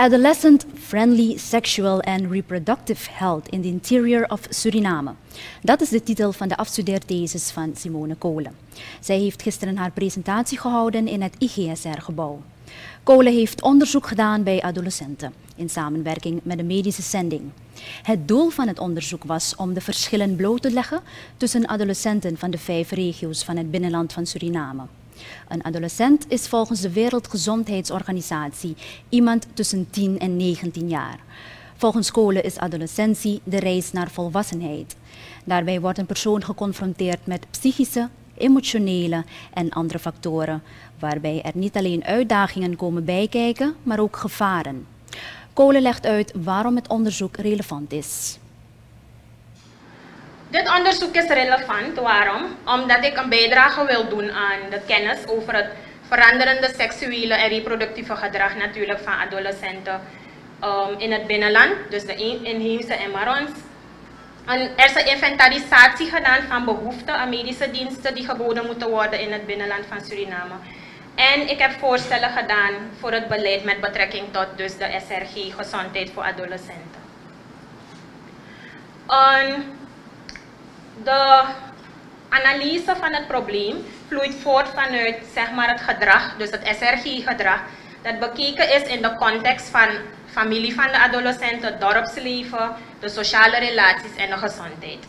Adolescent Friendly Sexual and Reproductive Health in the Interior of Suriname. Dat is de titel van de afstudeerthesis van Simone Kolen. Zij heeft gisteren haar presentatie gehouden in het IGSR-gebouw. Kolen heeft onderzoek gedaan bij adolescenten in samenwerking met de medische zending. Het doel van het onderzoek was om de verschillen bloot te leggen tussen adolescenten van de vijf regio's van het binnenland van Suriname. Een adolescent is volgens de Wereldgezondheidsorganisatie iemand tussen 10 en 19 jaar. Volgens Kolen is adolescentie de reis naar volwassenheid. Daarbij wordt een persoon geconfronteerd met psychische, emotionele en andere factoren, waarbij er niet alleen uitdagingen komen bijkijken, maar ook gevaren. Kolen legt uit waarom het onderzoek relevant is. Dit onderzoek is relevant. Waarom? Omdat ik een bijdrage wil doen aan de kennis over het veranderende seksuele en reproductieve gedrag natuurlijk van adolescenten um, in het binnenland, dus de inheemse en Marons. En er is een inventarisatie gedaan van behoeften aan medische diensten die geboden moeten worden in het binnenland van Suriname. En ik heb voorstellen gedaan voor het beleid met betrekking tot dus de SRG, gezondheid voor adolescenten. Um, de analyse van het probleem vloeit voort vanuit zeg maar, het gedrag, dus het SRG-gedrag, dat bekeken is in de context van familie van de adolescenten, dorpsleven, de sociale relaties en de gezondheid.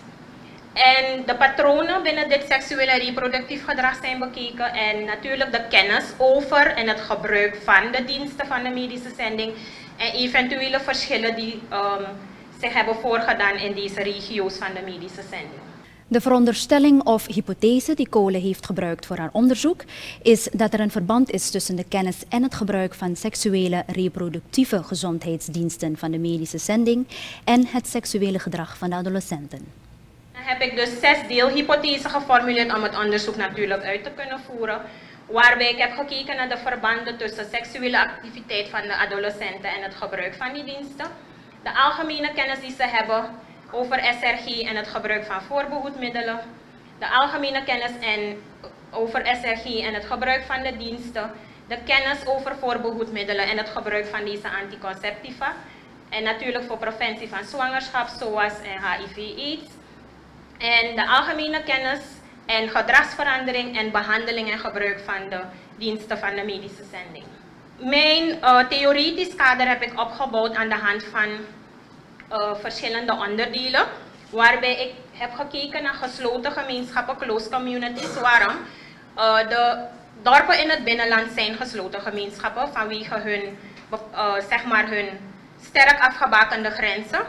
En de patronen binnen dit seksueel en reproductief gedrag zijn bekeken en natuurlijk de kennis over en het gebruik van de diensten van de medische zending en eventuele verschillen die um, zich hebben voorgedaan in deze regio's van de medische zending. De veronderstelling of hypothese die Kolen heeft gebruikt voor haar onderzoek is dat er een verband is tussen de kennis en het gebruik van seksuele reproductieve gezondheidsdiensten van de medische zending en het seksuele gedrag van de adolescenten. Dan heb ik dus zes deelhypothesen geformuleerd om het onderzoek natuurlijk uit te kunnen voeren. Waarbij ik heb gekeken naar de verbanden tussen seksuele activiteit van de adolescenten en het gebruik van die diensten. De algemene kennis die ze hebben over SRG en het gebruik van voorbehoedmiddelen, de algemene kennis en over SRG en het gebruik van de diensten, de kennis over voorbehoedmiddelen en het gebruik van deze anticonceptiva, en natuurlijk voor preventie van zwangerschap, zoals en HIV-AIDS, en de algemene kennis en gedragsverandering en behandeling en gebruik van de diensten van de medische zending. Mijn uh, theoretisch kader heb ik opgebouwd aan de hand van verschillende onderdelen. Waarbij ik heb gekeken naar gesloten gemeenschappen, close communities. Waarom? Uh, de dorpen in het binnenland zijn gesloten gemeenschappen vanwege hun, uh, zeg maar hun sterk afgebakende grenzen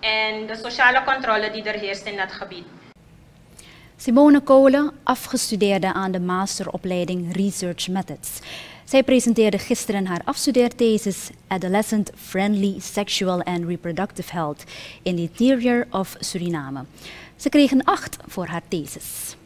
en de sociale controle die er heerst in dat gebied. Simone Kolen, afgestudeerde aan de masteropleiding Research Methods. Zij presenteerde gisteren haar afstudeerthesis Adolescent Friendly Sexual and Reproductive Health in the Interior of Suriname. Ze kreeg een 8 voor haar thesis.